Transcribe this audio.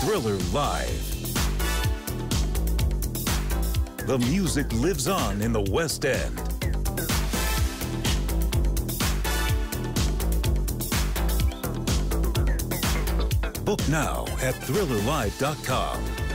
Thriller Live. The music lives on in the West End. Book now at thrillerlive.com.